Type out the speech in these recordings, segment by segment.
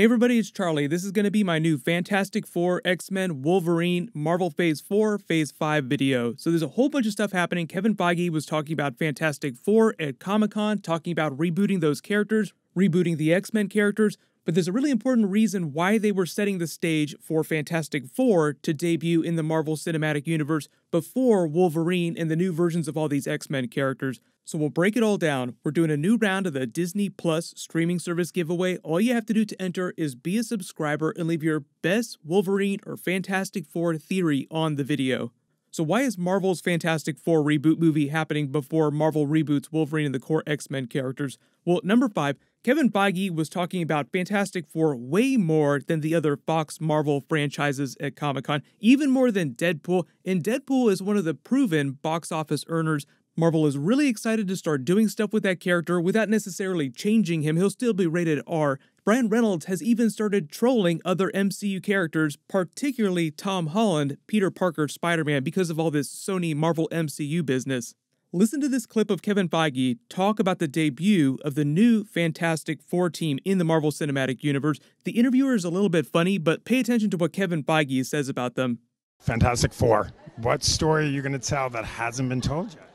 Hey everybody, it's Charlie. This is going to be my new Fantastic Four, X Men, Wolverine, Marvel Phase 4, Phase 5 video. So there's a whole bunch of stuff happening. Kevin Feige was talking about Fantastic Four at Comic Con, talking about rebooting those characters, rebooting the X Men characters. But there's a really important reason why they were setting the stage for Fantastic Four to debut in the Marvel Cinematic Universe before Wolverine and the new versions of all these X Men characters. So we'll break it all down. We're doing a new round of the Disney Plus streaming service giveaway. All you have to do to enter is be a subscriber and leave your best Wolverine or Fantastic Four theory on the video. So why is Marvel's Fantastic Four reboot movie happening before Marvel reboots Wolverine and the core X-Men characters? Well, number 5, Kevin Feige was talking about Fantastic Four way more than the other Fox Marvel franchises at Comic-Con, even more than Deadpool, and Deadpool is one of the proven box office earners Marvel is really excited to start doing stuff with that character without necessarily changing him. He'll still be rated R. Ryan Reynolds has even started trolling other MCU characters, particularly Tom Holland, Peter Parker, Spider Man, because of all this Sony Marvel MCU business. Listen to this clip of Kevin Feige talk about the debut of the new Fantastic Four team in the Marvel Cinematic Universe. The interviewer is a little bit funny, but pay attention to what Kevin Feige says about them. Fantastic Four. What story are you going to tell that hasn't been told yet?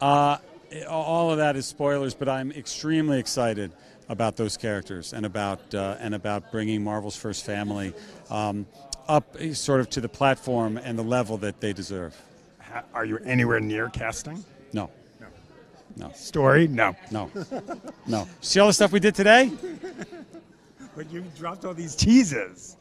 Uh, all of that is spoilers, but I'm extremely excited about those characters and about uh, and about bringing Marvel's first family um, up sort of to the platform and the level that they deserve. Are you anywhere near casting? No. No. No. Story? No. No. no. See all the stuff we did today? but you dropped all these teases.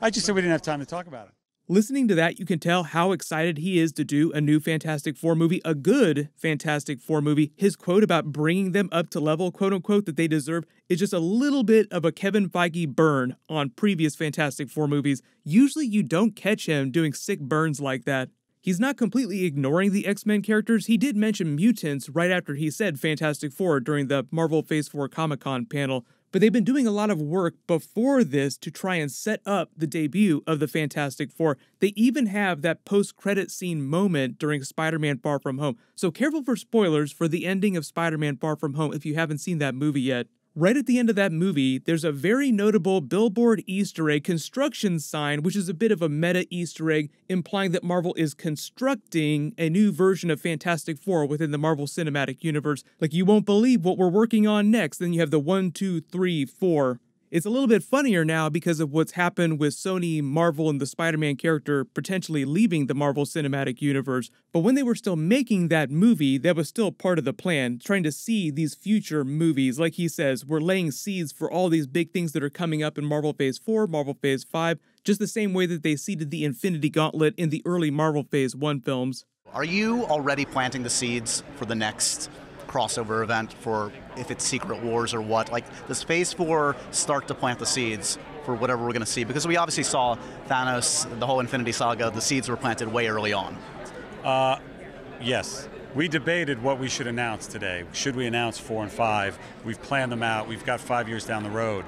I just said we didn't have time to talk about it. Listening to that, you can tell how excited he is to do a new Fantastic Four movie, a good Fantastic Four movie. His quote about bringing them up to level, quote unquote, that they deserve is just a little bit of a Kevin Feige burn on previous Fantastic Four movies. Usually you don't catch him doing sick burns like that. He's not completely ignoring the X Men characters. He did mention mutants right after he said Fantastic Four during the Marvel Phase 4 Comic Con panel, but they've been doing a lot of work before this to try and set up the debut of the Fantastic Four. They even have that post credit scene moment during Spider Man Far From Home. So careful for spoilers for the ending of Spider Man Far From Home if you haven't seen that movie yet. Right at the end of that movie, there's a very notable billboard Easter egg construction sign, which is a bit of a meta Easter egg, implying that Marvel is constructing a new version of Fantastic Four within the Marvel Cinematic Universe. Like, you won't believe what we're working on next. Then you have the one, two, three, four. It's a little bit funnier now because of what's happened with Sony, Marvel, and the Spider Man character potentially leaving the Marvel Cinematic Universe. But when they were still making that movie, that was still part of the plan, trying to see these future movies. Like he says, we're laying seeds for all these big things that are coming up in Marvel Phase 4, Marvel Phase 5, just the same way that they seeded the Infinity Gauntlet in the early Marvel Phase 1 films. Are you already planting the seeds for the next crossover event for if it's Secret Wars or what. Like, does Phase 4 start to plant the seeds for whatever we're going to see? Because we obviously saw Thanos, the whole Infinity Saga, the seeds were planted way early on. Uh, yes. We debated what we should announce today. Should we announce four and five? We've planned them out. We've got five years down the road.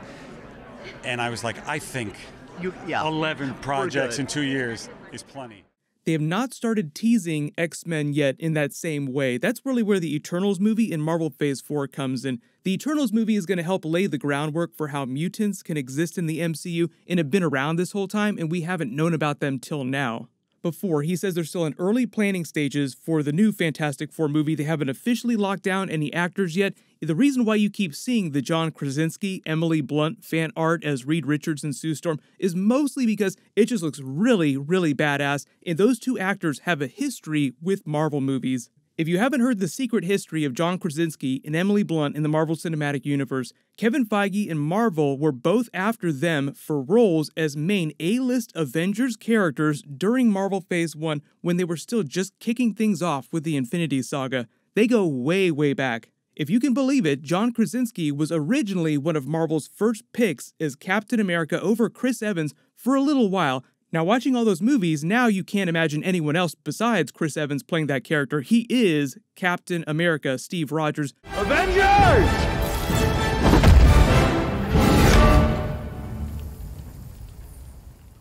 And I was like, I think you, yeah, 11 projects in two years is plenty. They have not started teasing X Men yet in that same way. That's really where the Eternals movie in Marvel Phase 4 comes in. The Eternals movie is going to help lay the groundwork for how mutants can exist in the MCU and have been around this whole time, and we haven't known about them till now before. He says they're still in early planning stages for the new Fantastic Four movie. They haven't officially locked down any actors yet. The reason why you keep seeing the John Krasinski, Emily Blunt fan art as Reed Richards and Sue Storm is mostly because it just looks really, really badass, and those two actors have a history with Marvel movies. If you haven't heard the secret history of John Krasinski and Emily Blunt in the Marvel Cinematic Universe, Kevin Feige and Marvel were both after them for roles as main A list Avengers characters during Marvel Phase 1 when they were still just kicking things off with the Infinity Saga. They go way, way back. If you can believe it, John Krasinski was originally one of Marvel's first picks as Captain America over Chris Evans for a little while now, watching all those movies, now you can't imagine anyone else besides Chris Evans playing that character. He is Captain America, Steve Rogers. Avengers!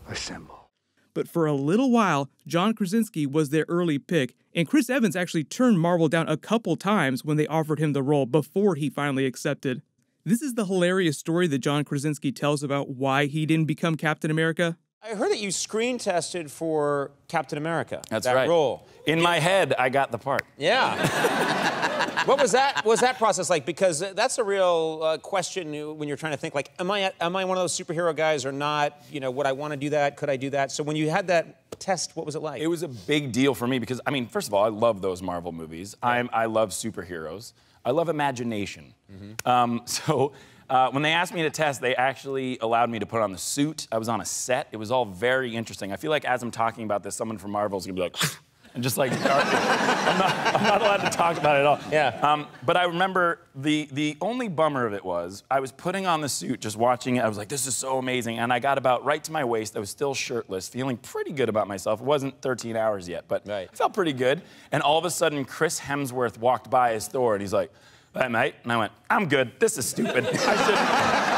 Assemble. But for a little while, John Krasinski was their early pick, and Chris Evans actually turned Marvel down a couple times when they offered him the role before he finally accepted. This is the hilarious story that John Krasinski tells about why he didn't become Captain America. I heard that you screen tested for Captain America. That's that right. role. In my head, I got the part. Yeah. what was that? What was that process like? Because that's a real uh, question when you're trying to think like, am I am I one of those superhero guys or not? You know, would I want to do that? Could I do that? So when you had that test, what was it like? It was a big deal for me because I mean, first of all, I love those Marvel movies. I'm, I love superheroes. I love imagination. Mm-hmm. Um, so. Uh, when they asked me to test, they actually allowed me to put on the suit. I was on a set. It was all very interesting. I feel like as I'm talking about this, someone from Marvel is gonna be like, and just like, I'm not, I'm not allowed to talk about it at all. Yeah. Um, but I remember the the only bummer of it was I was putting on the suit, just watching it. I was like, this is so amazing. And I got about right to my waist. I was still shirtless, feeling pretty good about myself. It wasn't 13 hours yet, but Right. I felt pretty good. And all of a sudden, Chris Hemsworth walked by his Thor, and he's like, "Hey, mate," and I went, "I'm good. This is stupid." I should.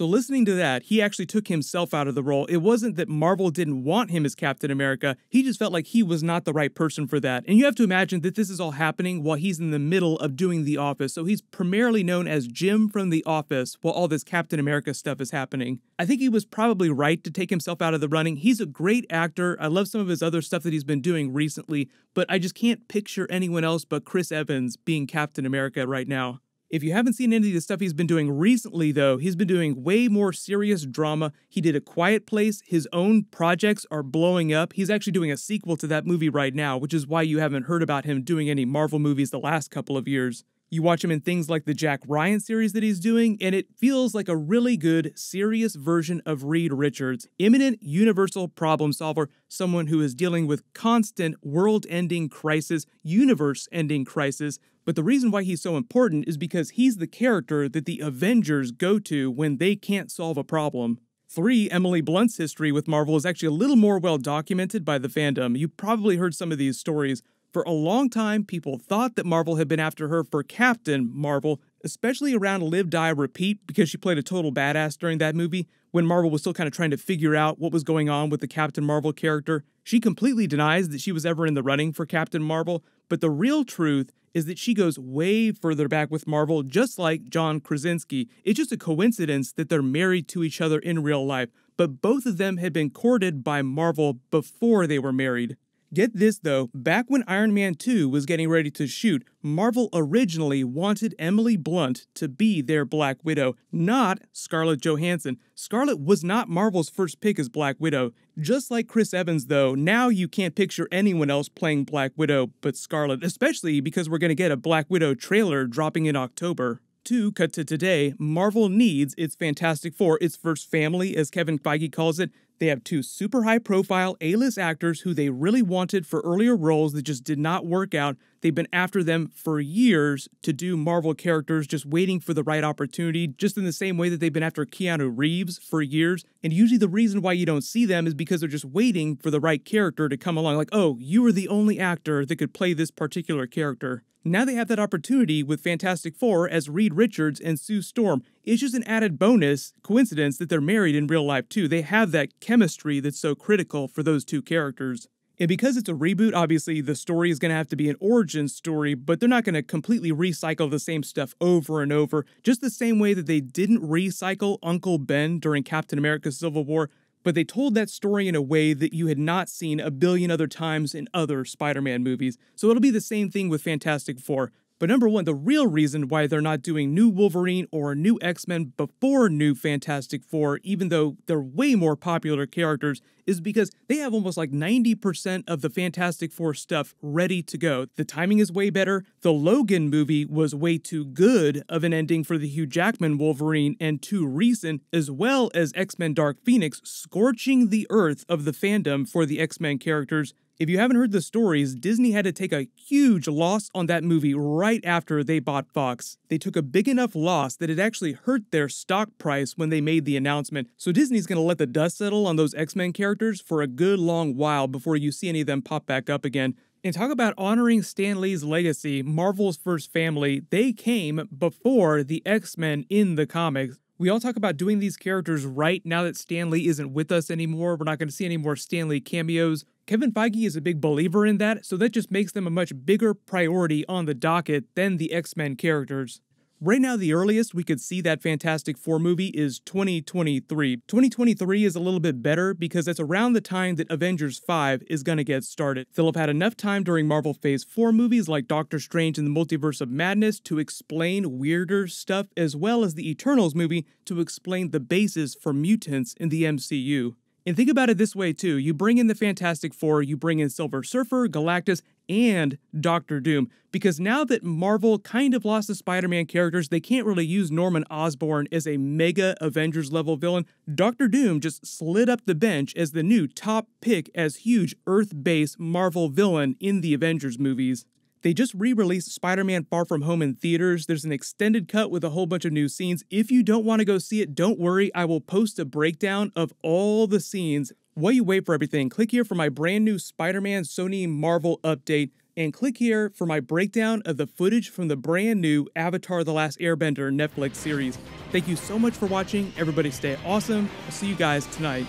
So, listening to that, he actually took himself out of the role. It wasn't that Marvel didn't want him as Captain America, he just felt like he was not the right person for that. And you have to imagine that this is all happening while he's in the middle of doing The Office. So, he's primarily known as Jim from The Office while all this Captain America stuff is happening. I think he was probably right to take himself out of the running. He's a great actor. I love some of his other stuff that he's been doing recently, but I just can't picture anyone else but Chris Evans being Captain America right now. If you haven't seen any of the stuff he's been doing recently, though, he's been doing way more serious drama. He did A Quiet Place. His own projects are blowing up. He's actually doing a sequel to that movie right now, which is why you haven't heard about him doing any Marvel movies the last couple of years. You watch him in things like the Jack Ryan series that he's doing, and it feels like a really good, serious version of Reed Richards. Imminent universal problem solver, someone who is dealing with constant world ending crisis, universe ending crisis. But the reason why he's so important is because he's the character that the Avengers go to when they can't solve a problem. Three, Emily Blunt's history with Marvel is actually a little more well documented by the fandom. You probably heard some of these stories. For a long time, people thought that Marvel had been after her for Captain Marvel, especially around Live, Die, Repeat, because she played a total badass during that movie, when Marvel was still kind of trying to figure out what was going on with the Captain Marvel character. She completely denies that she was ever in the running for Captain Marvel, but the real truth is that she goes way further back with Marvel, just like John Krasinski. It's just a coincidence that they're married to each other in real life, but both of them had been courted by Marvel before they were married. Get this though, back when Iron Man 2 was getting ready to shoot, Marvel originally wanted Emily Blunt to be their Black Widow, not Scarlett Johansson. Scarlett was not Marvel's first pick as Black Widow. Just like Chris Evans, though, now you can't picture anyone else playing Black Widow but Scarlett, especially because we're going to get a Black Widow trailer dropping in October. Two, cut to today, Marvel needs its Fantastic Four, its first family, as Kevin Feige calls it. They have two super high profile A list actors who they really wanted for earlier roles that just did not work out. They've been after them for years to do Marvel characters, just waiting for the right opportunity, just in the same way that they've been after Keanu Reeves for years. And usually the reason why you don't see them is because they're just waiting for the right character to come along. Like, oh, you were the only actor that could play this particular character. Now they have that opportunity with Fantastic Four as Reed Richards and Sue Storm. It's just an added bonus coincidence that they're married in real life too. They have that chemistry that's so critical for those two characters. And because it's a reboot, obviously the story is going to have to be an origin story, but they're not going to completely recycle the same stuff over and over, just the same way that they didn't recycle Uncle Ben during Captain America Civil War, but they told that story in a way that you had not seen a billion other times in other Spider Man movies. So it'll be the same thing with Fantastic Four. But number one, the real reason why they're not doing new Wolverine or new X Men before new Fantastic Four, even though they're way more popular characters, is because they have almost like 90% of the Fantastic Four stuff ready to go. The timing is way better. The Logan movie was way too good of an ending for the Hugh Jackman Wolverine and too recent, as well as X Men Dark Phoenix scorching the earth of the fandom for the X Men characters. If you haven't heard the stories, Disney had to take a huge loss on that movie right after they bought Fox. They took a big enough loss that it actually hurt their stock price when they made the announcement. So Disney's gonna let the dust settle on those X Men characters for a good long while before you see any of them pop back up again. And talk about honoring Stan Lee's legacy, Marvel's first family, they came before the X Men in the comics. We all talk about doing these characters right now that Stan Lee isn't with us anymore. We're not going to see any more Stan Lee cameos. Kevin Feige is a big believer in that, so that just makes them a much bigger priority on the docket than the X Men characters. Right now, the earliest we could see that Fantastic Four movie is 2023. 2023 is a little bit better because that's around the time that Avengers 5 is going to get started. Have had enough time during Marvel Phase 4 movies like Doctor Strange and the Multiverse of Madness to explain weirder stuff, as well as the Eternals movie to explain the basis for mutants in the MCU. And think about it this way too. You bring in the Fantastic Four, you bring in Silver Surfer, Galactus, and Doctor Doom. Because now that Marvel kind of lost the Spider Man characters, they can't really use Norman Osborn as a mega Avengers level villain. Doctor Doom just slid up the bench as the new top pick as huge Earth based Marvel villain in the Avengers movies. They just re released Spider Man Far From Home in theaters. There's an extended cut with a whole bunch of new scenes. If you don't want to go see it, don't worry. I will post a breakdown of all the scenes. While you wait for everything, click here for my brand new Spider Man Sony Marvel update. And click here for my breakdown of the footage from the brand new Avatar The Last Airbender Netflix series. Thank you so much for watching. Everybody stay awesome. I'll see you guys tonight.